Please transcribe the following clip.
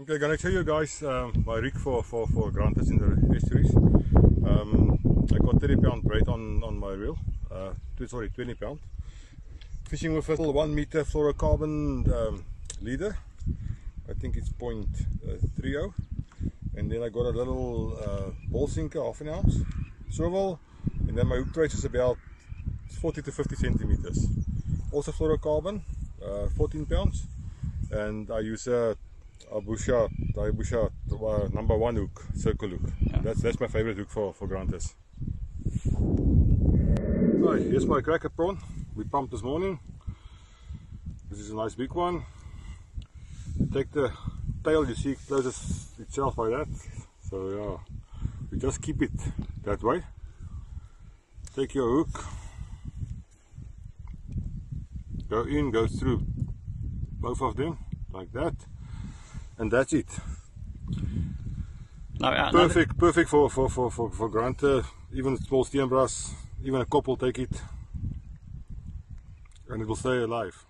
Okay, gonna show you guys um, my rig for, for, for grunters in the estuaries. Um, I got 30 pound braid on, on my reel, uh, sorry 20 pound. Fishing with a little 1 meter fluorocarbon um, leader, I think it's uh, 0.30 and then I got a little uh, ball sinker half an ounce swivel and then my hook trace is about 40 to 50 centimeters. Also fluorocarbon, uh, 14 pounds and I use a Hayabusa, uh, number one hook, circle hook. Yeah. That's that's my favorite hook for, for grunters. Right, here's my cracker prawn. We pumped this morning. This is a nice big one. Take the tail, you see it closes itself like that. So yeah, we just keep it that way. Take your hook, go in, go through both of them like that and that's it. Nou ja, perfect, nou, perfect for, for, for, for, for grunter, uh, even small steenbras, even a couple take it and it will stay alive.